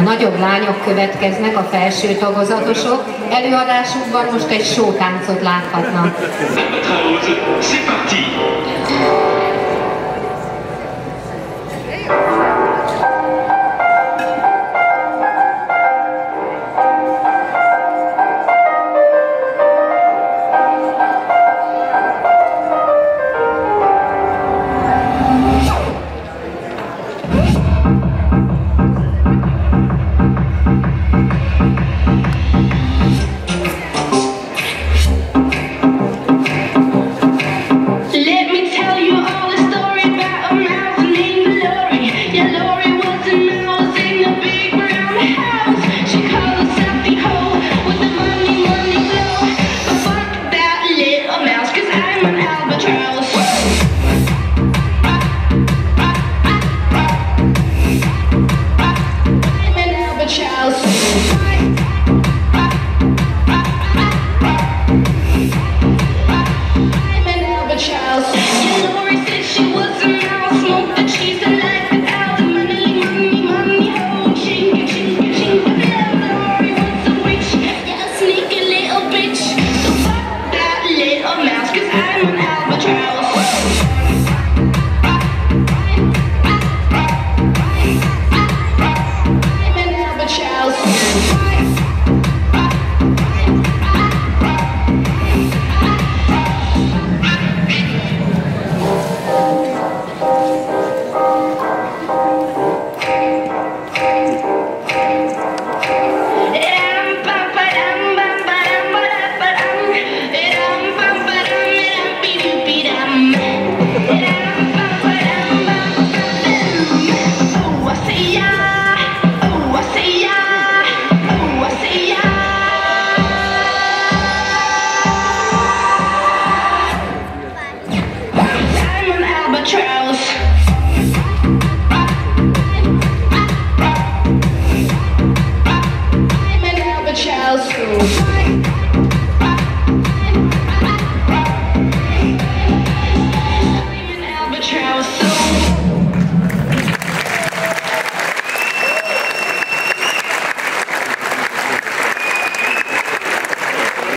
A nagyobb lányok következnek, a felső tagozatosok. Előadásukban most egy sótáncot láthatnak. child. You know her since she was a girl, smoked the cheese